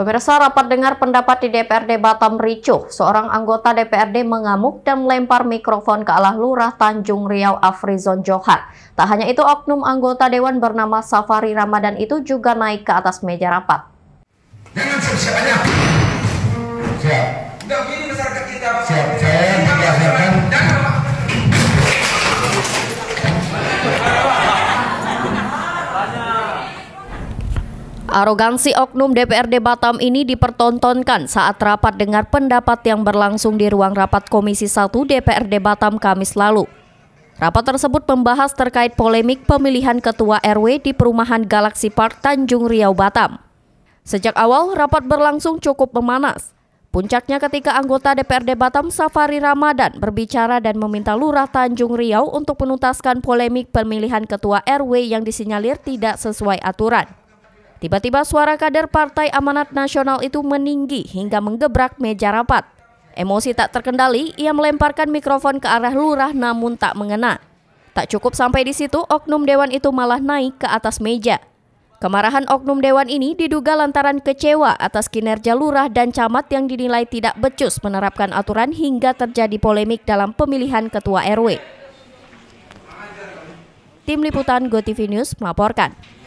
Pemirsa rapat dengar pendapat di DPRD Batam ricuh. Seorang anggota DPRD mengamuk dan melempar mikrofon ke arah Lurah Tanjung Riau Afrizon Johar. Tak hanya itu, oknum anggota Dewan bernama Safari Ramadan itu juga naik ke atas meja rapat. Jangan siap Siap. Enggak begini masyarakat kita. Siap. Saya berdasarkan Arogansi oknum DPRD Batam ini dipertontonkan saat rapat dengar pendapat yang berlangsung di ruang rapat Komisi 1 DPRD Batam Kamis lalu. Rapat tersebut membahas terkait polemik pemilihan ketua RW di perumahan Galaxy Park Tanjung Riau Batam. Sejak awal rapat berlangsung cukup memanas. Puncaknya ketika anggota DPRD Batam Safari Ramadan berbicara dan meminta Lurah Tanjung Riau untuk menuntaskan polemik pemilihan ketua RW yang disinyalir tidak sesuai aturan. Tiba-tiba suara kader Partai Amanat Nasional itu meninggi hingga menggebrak meja rapat. Emosi tak terkendali, ia melemparkan mikrofon ke arah lurah namun tak mengena. Tak cukup sampai di situ, oknum dewan itu malah naik ke atas meja. Kemarahan oknum dewan ini diduga lantaran kecewa atas kinerja lurah dan camat yang dinilai tidak becus menerapkan aturan hingga terjadi polemik dalam pemilihan ketua RW. Tim Liputan GoTV News melaporkan.